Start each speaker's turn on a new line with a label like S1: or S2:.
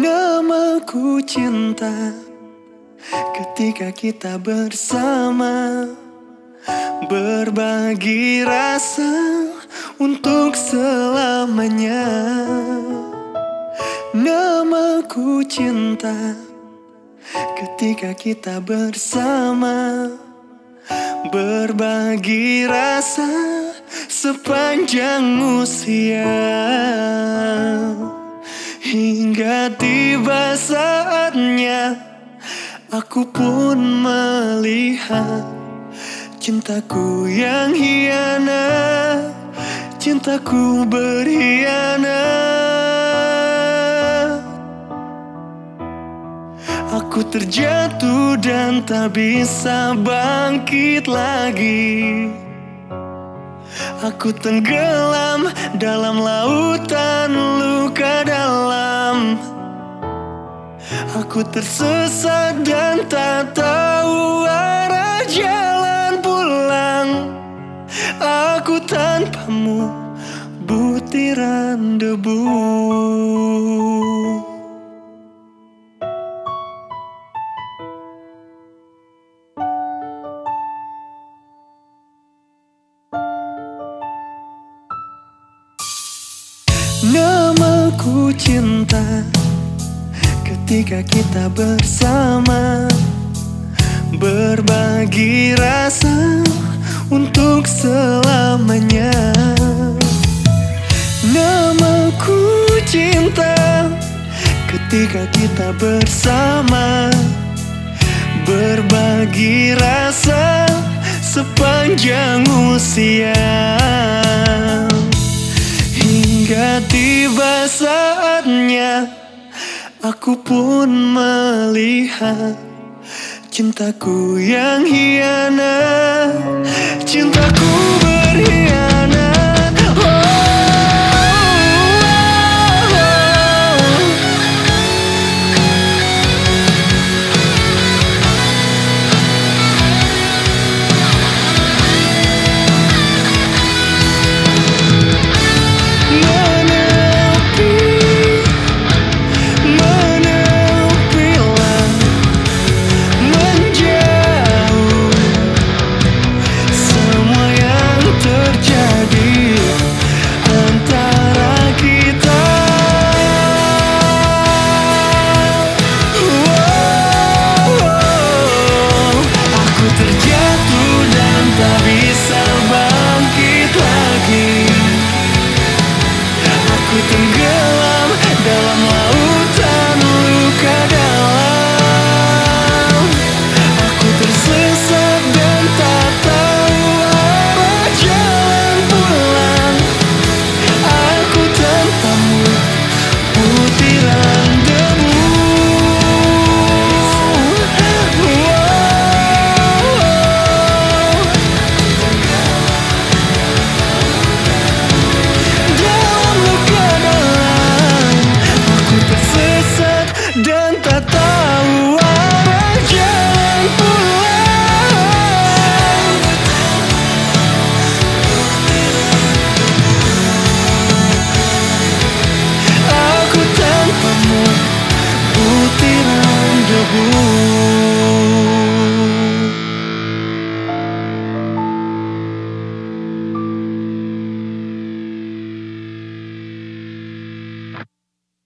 S1: Namaku cinta Ketika kita bersama. Berbagi rasa untuk selamanya. Namaku cinta Ketika kita bersama. Berbagi rasa sepanjang usia Hingga tiba saatnya Aku pun melihat Cintaku yang hianat Cintaku berkhianat Aku terjatuh dan tak bisa bangkit lagi. Aku tenggelam dalam lautan Aku tersesat dan tak tahu arah jalan pulang. Aku tanpamu butiran debu. Namaku cinta Ketika kita bersama Berbagi rasa Untuk selamanya. Namaku cinta. Ketika kita bersama Berbagi rasa Sepanjang usia. Hingga tiba saatnya Aku pun melihat Cintaku yang hianat. Cintaku